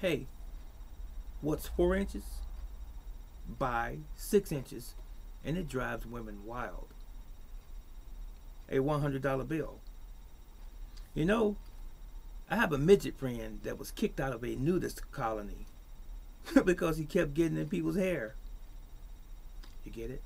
Hey, what's four inches by six inches, and it drives women wild. A $100 bill. You know, I have a midget friend that was kicked out of a nudist colony because he kept getting in people's hair. You get it?